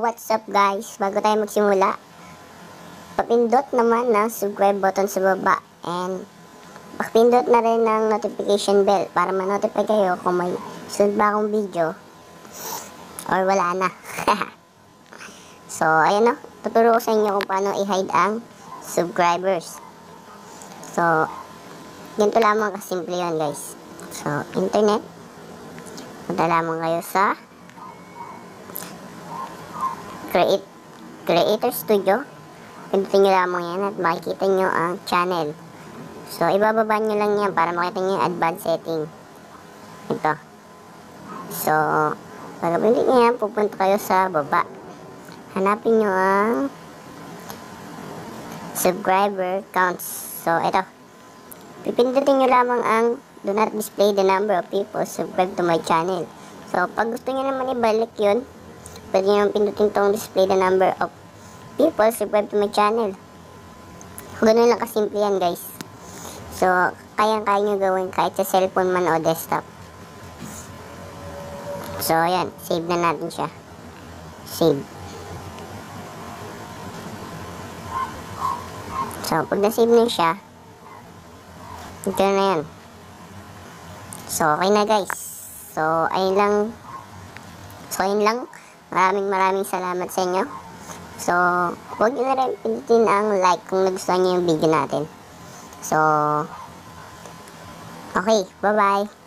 what's up guys? Bago tayo magsimula, papindot naman ng subscribe button sa baba and pakipindot na rin ng notification bell para ma-notify kayo kung may sunod ba akong video or wala na. so, ayun o. Tuturo ko sa inyo kung paano i-hide ang subscribers. So, ganito lamang kasimple yun guys. So, internet. Punta lamang kayo sa Create Creator Studio. Pindutin nyo lamang yan at makikita nyo ang channel. So, ibababa nyo lang yan para makita nyo yung advanced setting. Ito. So, pagkapindot nyo yan, pupunta kayo sa baba. Hanapin nyo ang subscriber counts. So, ito. Pipindutin nyo lamang ang do not display the number of people subscribed to my channel. So, pag gusto nyo naman ibalik yun, pwede nyo pindutin tong display the number of people subscribed to my channel. Ganun lang kasimple yan, guys. So, kayang-kaya nyo gawin kahit sa cellphone man o desktop. So, ayan. Save na natin siya. Save. So, pag na-save na siya, ito na yan. So, okay na guys. So, ayun lang. So, ayun lang. Maraming maraming salamat sa inyo. So, huwag nyo na rin pindutin ang like kung nagustuhan nyo yung video natin. So, okay. Bye-bye.